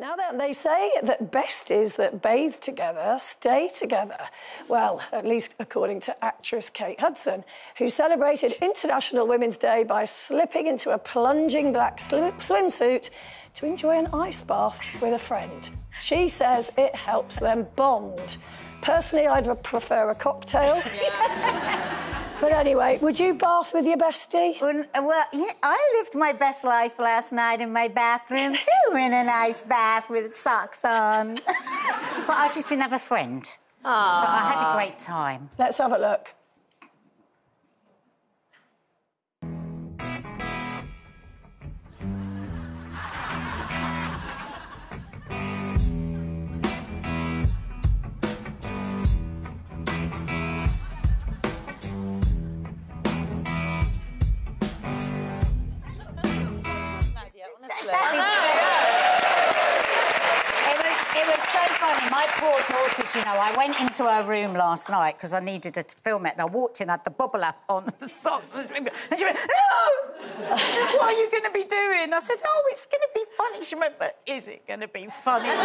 Now that they say that besties that bathe together stay together. Well, at least according to actress Kate Hudson, who celebrated International Women's Day by slipping into a plunging black swimsuit to enjoy an ice bath with a friend. She says it helps them bond. Personally, I'd prefer a cocktail. But anyway, would you bath with your bestie? Well, well yeah, I lived my best life last night in my bathroom too, in a nice bath with socks on. but I just didn't have a friend. Aww. But I had a ah. great time. Let's have a look. Exactly It was, it was so funny. My poor tortoise, you know, I went into her room last night because I needed her to film it, and I walked in, I had the bubble up on the socks, and she went, no! what are you going to be doing? I said, oh, it's going to be funny. She went, but is it going to be funny?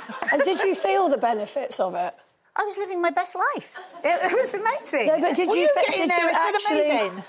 and did you feel the benefits of it? I was living my best life. It, was amazing. No, but did you, you did you actually?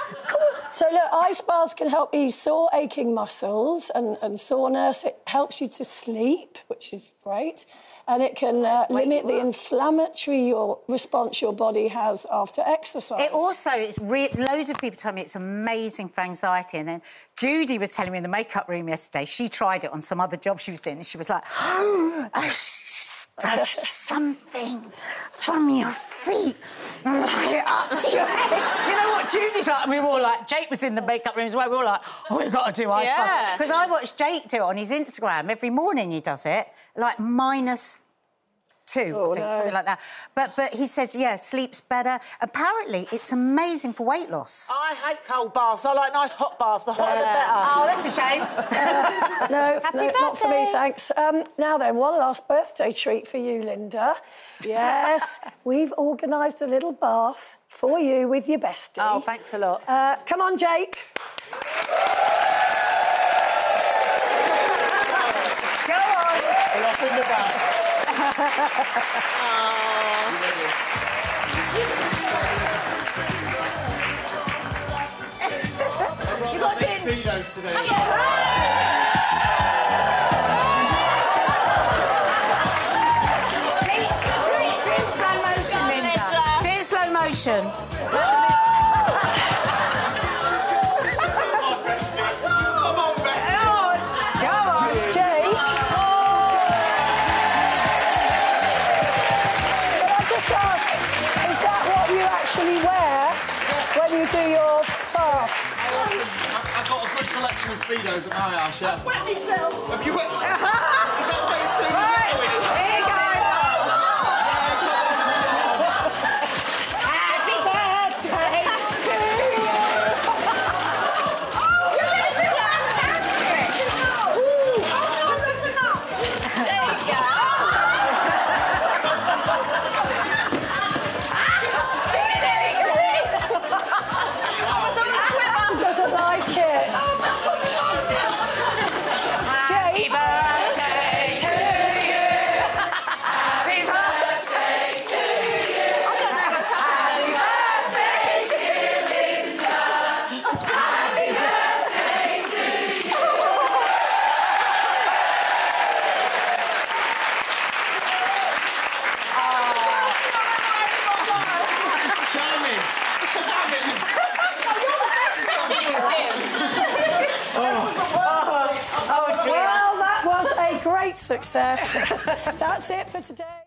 so look, ice baths can help ease sore, aching muscles and, and soreness. It helps you to sleep, which is great, and it can uh, limit the inflammatory your response your body has after exercise. It also, it's loads of people tell me it's amazing for anxiety, and then Judy was telling me in the makeup room yesterday she tried it on some other job she was doing, and she was like. There's something from your feet right up to your head. You know what Judy's like? And we were all like, Jake was in the makeup room as well. We were all like, oh, we've got to do ice yeah. Because I watch Jake do it on his Instagram. Every morning he does it, like minus two, oh, I think, no. something like that. But but he says, yeah, sleeps better. Apparently, it's amazing for weight loss. I hate cold baths. I like nice hot baths. The hotter yeah. the better. Oh, that's a shame. uh, no, no not for me, thanks. Um, now then, one last birthday treat for you, Linda. Yes, we've organised a little bath for you with your bestie. Oh, thanks a lot. Uh, come on, Jake. Go on. We're in the bath you got in. today. slow motion, Linda. Do slow motion. When you do your bath? I've got a good selection of Speedos at my house, yeah. I've wet myself. Have you wet? Is that way too? Right. Great success. That's it for today.